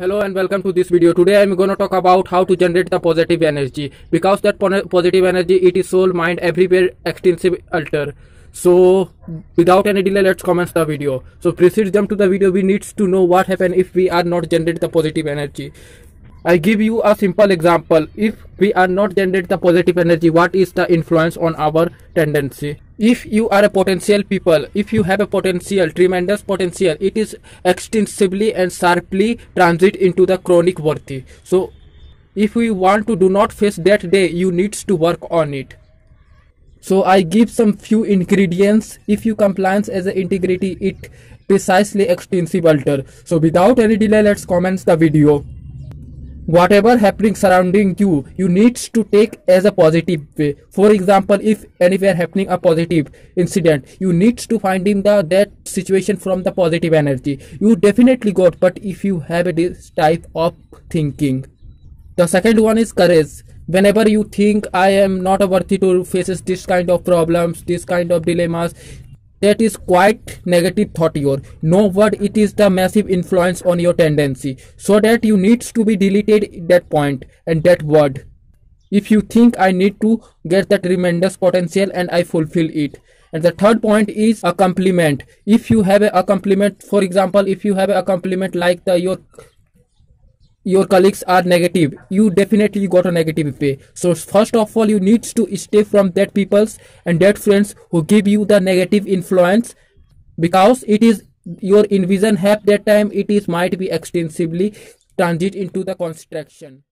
Hello and welcome to this video. Today I'm gonna talk about how to generate the positive energy because that positive energy it is soul, mind, everywhere extensive alter. So without any delay, let's commence the video. So proceed jump to the video. We need to know what happen if we are not generate the positive energy. I give you a simple example. If we are not generate the positive energy, what is the influence on our tendency? If you are a potential people, if you have a potential, tremendous potential, it is extensively and sharply transit into the chronic worthy. So if we want to do not face that day, you needs to work on it. So I give some few ingredients. If you compliance as an integrity, it precisely extensive alter. So without any delay, let's commence the video whatever happening surrounding you you needs to take as a positive way. For example if anywhere happening a positive incident you needs to find in the that situation from the positive energy. You definitely got but if you have this type of thinking. The second one is courage. Whenever you think i am not worthy to face this kind of problems this kind of dilemmas that is quite negative thought your. No word it is the massive influence on your tendency. So that you needs to be deleted that point and that word. If you think i need to get that tremendous potential and i fulfill it. And the third point is a compliment if you have a, compliment for example if you have a compliment like the your your colleagues are negative. You definitely got a negative pay. So first of all you need to stay from that peoples and that friends who give you the negative influence because it is your envision have that time it is might be extensively transit into the construction